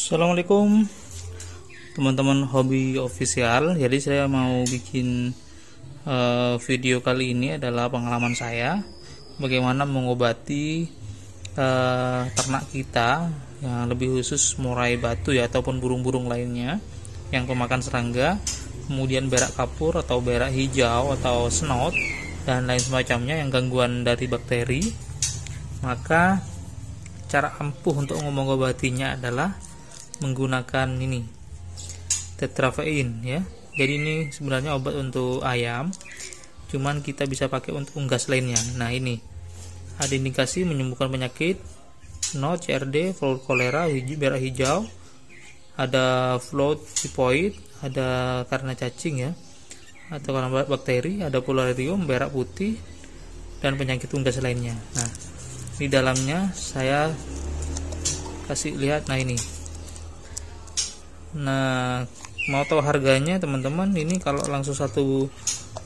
Assalamualaikum teman-teman hobi official. Jadi saya mau bikin uh, video kali ini adalah pengalaman saya bagaimana mengobati uh, ternak kita yang lebih khusus murai batu ya ataupun burung-burung lainnya yang pemakan serangga kemudian berak kapur atau berak hijau atau snot dan lain semacamnya yang gangguan dari bakteri. Maka cara ampuh untuk mengobatinya adalah menggunakan ini tetrafein ya. Jadi ini sebenarnya obat untuk ayam cuman kita bisa pakai untuk unggas lainnya. Nah ini ada indikasi menyembuhkan penyakit no CRD, flu kolera, hijau, merah hijau ada float typhoid ada karena cacing ya atau karena bakteri ada polarium berak putih dan penyakit unggas lainnya. Nah di dalamnya saya kasih lihat nah ini nah mau tahu harganya teman-teman ini kalau langsung satu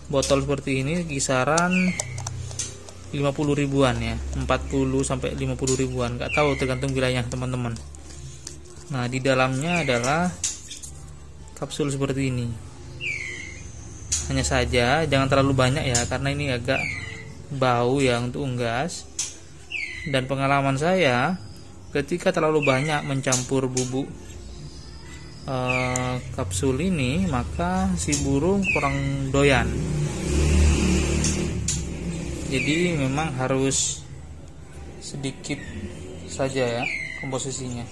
botol seperti ini kisaran 50 ribuan ya. 40 sampai 50 ribuan. Nggak tahu tergantung wilayah teman-teman. Nah di dalamnya adalah kapsul seperti ini. Hanya saja jangan terlalu banyak ya karena ini agak bau ya untuk unggas. Dan pengalaman saya ketika terlalu banyak mencampur bubuk uh, kapsul ini maka si burung kurang doyan. Jadi memang harus sedikit saja ya komposisinya.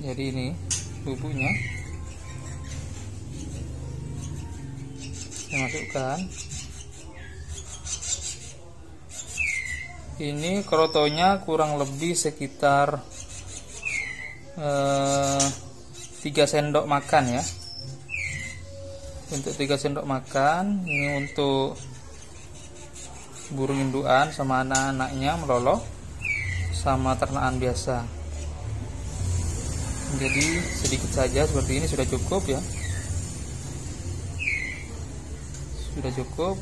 Jadi ini bubuknya saya masukkan. Ini krotonya kurang lebih sekitar 3 eh, sendok makan ya. Untuk 3 sendok makan ini untuk burung induan sama anak-anaknya meloloh sama ternakan biasa. Jadi sedikit saja seperti ini sudah cukup ya. Sudah cukup.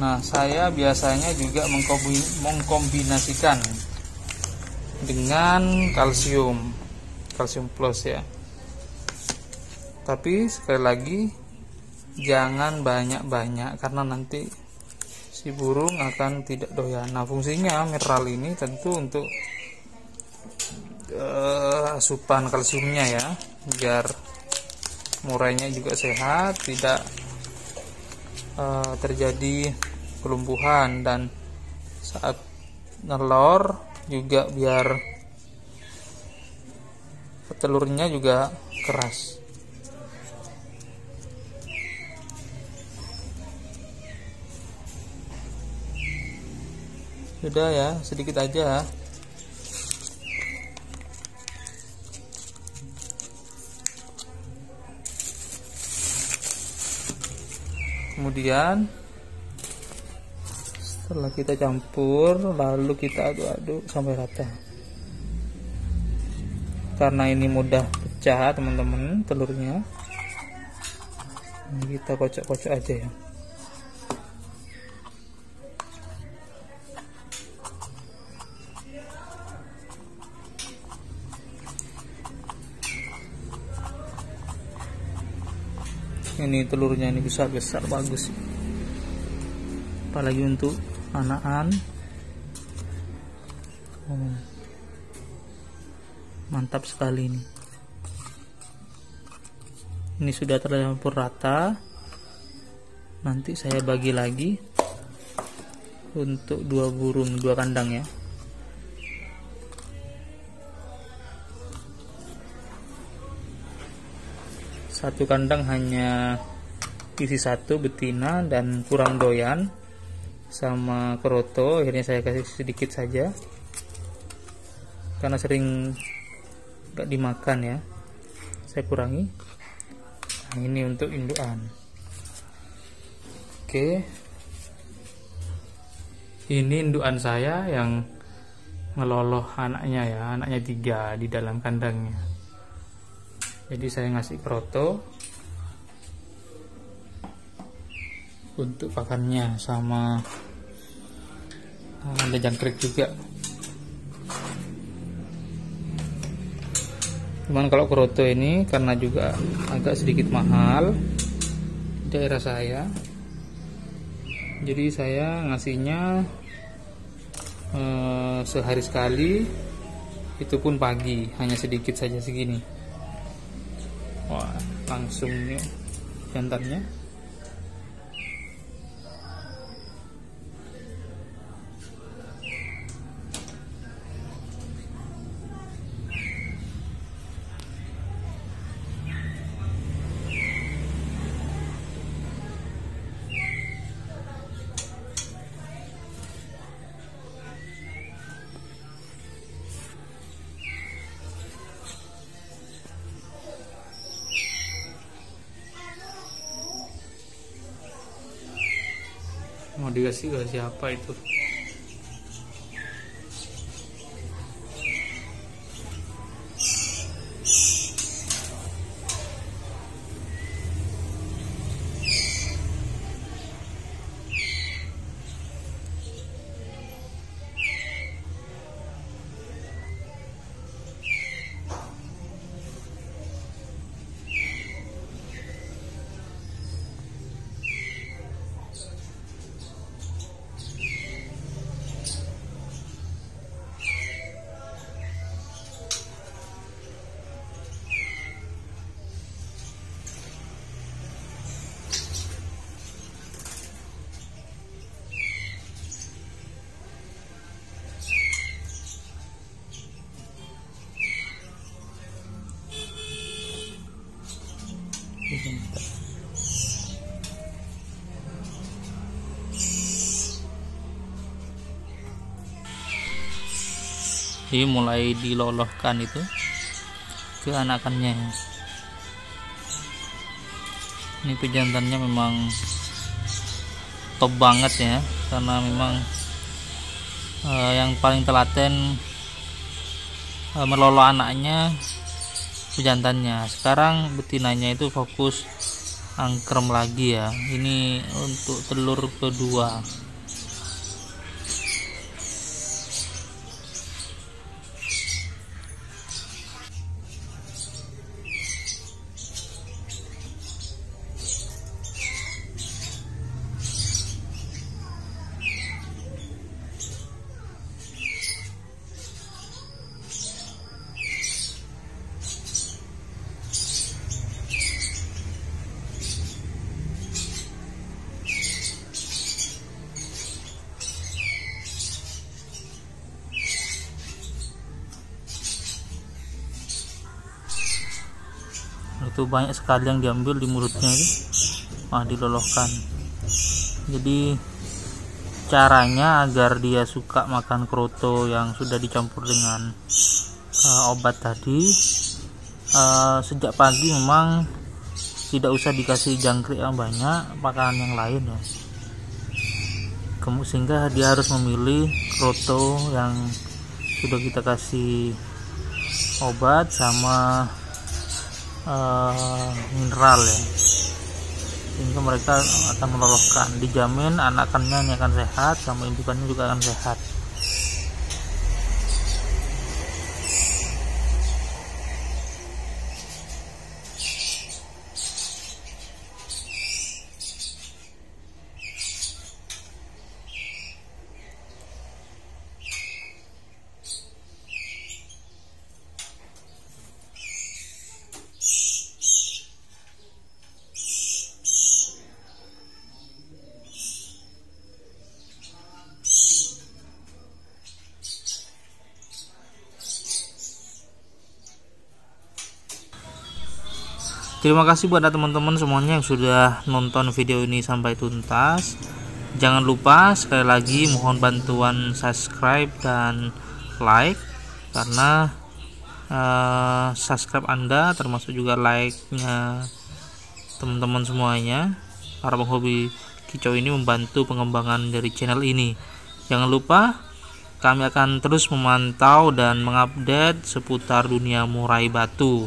Nah saya biasanya juga mengkombinasikan dengan kalsium kalsium plus ya. Tapi sekali lagi jangan banyak-banyak karena nanti si burung akan tidak doyan. Nah fungsinya mineral ini tentu untuk uh, asupan kalsiumnya ya biar murainya juga sehat tidak uh, terjadi kelumpuhan dan saat nelor juga biar telurnya juga keras. Sudah ya sedikit aja. Kemudian setelah kita campur lalu kita aduk-aduk sampai rata. Karena ini mudah pecah teman-teman telurnya. Kita kocok-kocok aja ya. Ini telurnya ini besar-besar bagus. Apalagi untuk anakan oh. mantap sekali ini. Ini sudah tercampur rata. Nanti saya bagi lagi untuk dua burung dua kandang ya. Satu kandang hanya isi satu betina dan kurang doyan sama keroto akhirnya saya kasih sedikit saja. Karena sering gak dimakan ya. Saya kurangi. Nah ini untuk induan. Oke. Ini induan saya yang ngeloloh anaknya ya anaknya tiga di dalam kandangnya. Jadi saya ngasih keroto untuk pakannya sama nah, ada jangkrik juga. Cuman kalau kroto ini karena juga agak sedikit mahal di daerah saya. Jadi saya ngasihnya eh, sehari sekali itu pun pagi hanya sedikit saja segini. Wah langsung jantannya dikasih ke siapa itu jadi mulai diloloskan itu ke anakannya. Ini pejantannya memang top banget ya karena memang uh, yang paling telaten uh, melolo anaknya pejantannya. Sekarang betinanya itu fokus angkrem lagi ya. Ini untuk telur kedua itu banyak sekali yang diambil di mulutnya itu ah diloloskan jadi caranya agar dia suka makan kroto yang sudah dicampur dengan uh, obat tadi uh, sejak pagi memang tidak usah dikasih jangkrik yang banyak makanan yang lain ya. Sehingga dia harus memilih kroto yang sudah kita kasih obat sama uh, mineral ya. Sehingga mereka akan meloloskan. Dijamin anakannya ini akan sehat sama indukannya juga akan sehat Terima kasih buat teman-teman semuanya yang sudah nonton video ini sampai tuntas. Jangan lupa sekali lagi mohon bantuan subscribe dan like karena uh, subscribe Anda termasuk juga like-nya teman-teman semuanya para penghobi kicau ini membantu pengembangan dari channel ini. Jangan lupa kami akan terus memantau dan mengupdate seputar dunia murai batu.